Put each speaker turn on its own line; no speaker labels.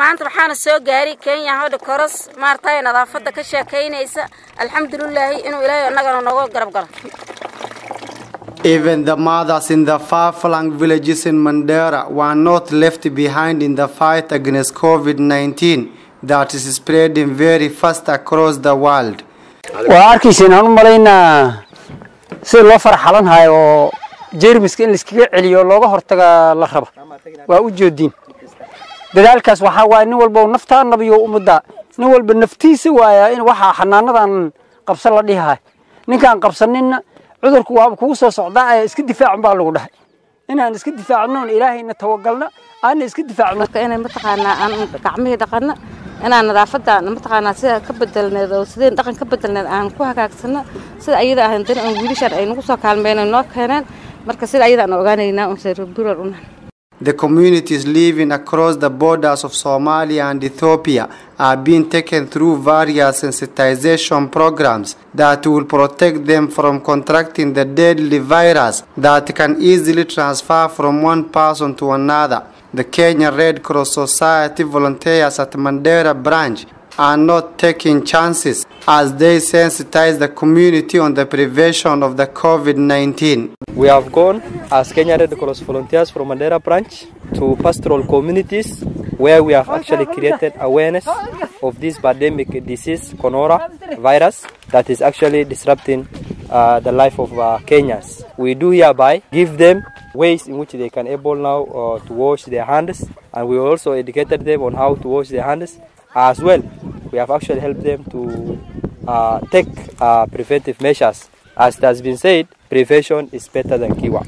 maanta waxaana soo gaaray kenya hodha koros. Maartay nadaafadda ka sheekaynaysa. Alxamdulilaahi inuu ilaahay annagana nooga garab galo.
Even the mothers in the far-flung villages in Mandera were not left behind in the fight against COVID-19 that is spreading very fast across the world.
waa arkayseen aan u malaynaa sida loo farxalanhayo oo jeermiska in laiskaga celiyo looga hortaga la raba. Waa u joodiin dadaalkaas waxaa waaya nin walba naftaa nabiyo ummadda nin walba naftiisa waaya in waxaa xanaanadan qabsan la dhihahay ninkaan qabsaninna cudurku waaba kugu soo socdaa ee iska difaacun baa lagu dhahay. Inaan iska difaacno ilaahayna tawagalna aanna iska difaacno.
Inay mataqaanaa aan gacmihii dhaqanno inaan nadaafadda mataqaanaa sida ka bedelneed oo sideen dhaqan ka bedelneed aan ku hagaagsano sida ayada aan wiilashaan ay nagu soo kaalmeen noo keeneen. Marka sida ayada aan ogaanaynaa un seeruburar unahan
The communities living across the borders of Somalia and Ethiopia are being taken through various sensitization programs that will protect them from contracting the deadly virus that can easily transfer from one person to another. The Kenya Red Cross Society volunteers at Mandera branch are not taking chances as they sensitize the community on the prevention of the COVID-19.
We have gone as Kenya Red Cross volunteers from Mandera branch to pastoral communities where we have actually created awareness of this pandemic disease, Conora virus, that is actually disrupting uh, the life of uh, Kenyans. We do hereby give them ways in which they can able now uh, to wash their hands and we also educated them on how to wash their hands as well. We have actually helped them to uh, take uh, preventive measures. As it has been said, prevention is better than cure.